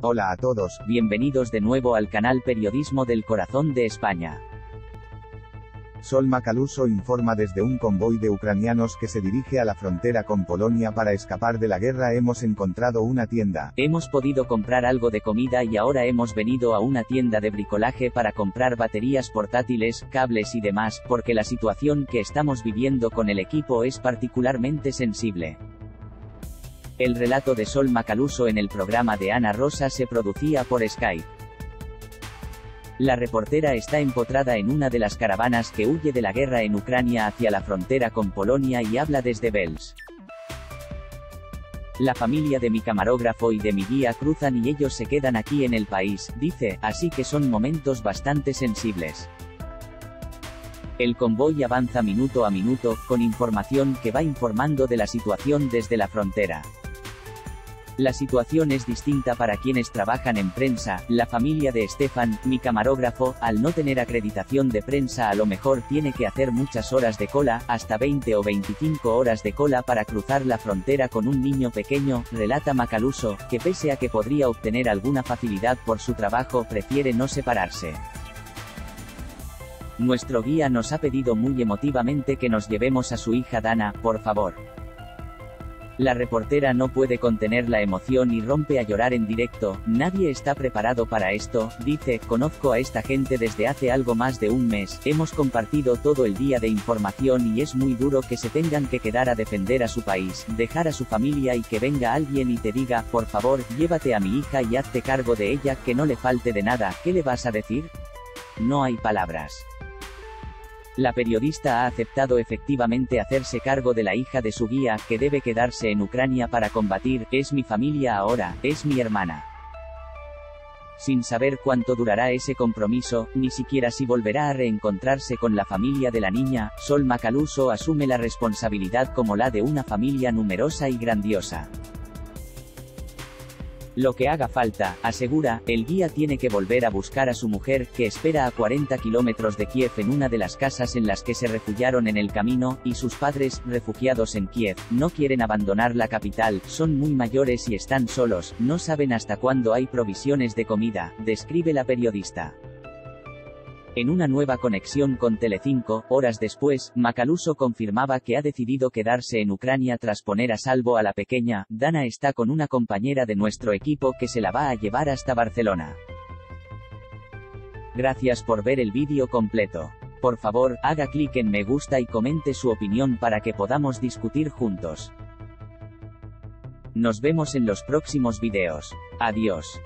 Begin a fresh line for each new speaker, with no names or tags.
Hola a todos,
bienvenidos de nuevo al canal Periodismo del Corazón de España.
Sol Macaluso informa desde un convoy de ucranianos que se dirige a la frontera con Polonia para escapar de la guerra. Hemos encontrado una tienda.
Hemos podido comprar algo de comida y ahora hemos venido a una tienda de bricolaje para comprar baterías portátiles, cables y demás, porque la situación que estamos viviendo con el equipo es particularmente sensible. El relato de Sol Macaluso en el programa de Ana Rosa se producía por Skype. La reportera está empotrada en una de las caravanas que huye de la guerra en Ucrania hacia la frontera con Polonia y habla desde Bels. La familia de mi camarógrafo y de mi guía cruzan y ellos se quedan aquí en el país, dice, así que son momentos bastante sensibles. El convoy avanza minuto a minuto, con información que va informando de la situación desde la frontera. La situación es distinta para quienes trabajan en prensa, la familia de Estefan, mi camarógrafo, al no tener acreditación de prensa a lo mejor tiene que hacer muchas horas de cola, hasta 20 o 25 horas de cola para cruzar la frontera con un niño pequeño, relata Macaluso, que pese a que podría obtener alguna facilidad por su trabajo prefiere no separarse. Nuestro guía nos ha pedido muy emotivamente que nos llevemos a su hija Dana, por favor. La reportera no puede contener la emoción y rompe a llorar en directo, nadie está preparado para esto, dice, conozco a esta gente desde hace algo más de un mes, hemos compartido todo el día de información y es muy duro que se tengan que quedar a defender a su país, dejar a su familia y que venga alguien y te diga, por favor, llévate a mi hija y hazte cargo de ella, que no le falte de nada, ¿qué le vas a decir? No hay palabras. La periodista ha aceptado efectivamente hacerse cargo de la hija de su guía, que debe quedarse en Ucrania para combatir, es mi familia ahora, es mi hermana. Sin saber cuánto durará ese compromiso, ni siquiera si volverá a reencontrarse con la familia de la niña, Sol Macaluso asume la responsabilidad como la de una familia numerosa y grandiosa. Lo que haga falta, asegura, el guía tiene que volver a buscar a su mujer, que espera a 40 kilómetros de Kiev en una de las casas en las que se refugiaron en el camino, y sus padres, refugiados en Kiev, no quieren abandonar la capital, son muy mayores y están solos, no saben hasta cuándo hay provisiones de comida, describe la periodista. En una nueva conexión con Telecinco, horas después, Macaluso confirmaba que ha decidido quedarse en Ucrania tras poner a salvo a la pequeña, Dana está con una compañera de nuestro equipo que se la va a llevar hasta Barcelona. Gracias por ver el vídeo completo. Por favor, haga clic en me gusta y comente su opinión para que podamos discutir juntos. Nos vemos en los próximos videos. Adiós.